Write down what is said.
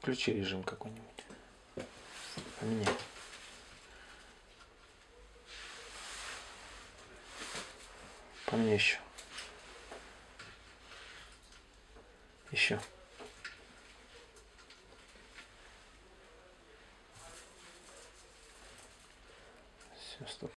Включи режим какой-нибудь. А Поменяй. Поменяй еще. Еще. Все, стоп.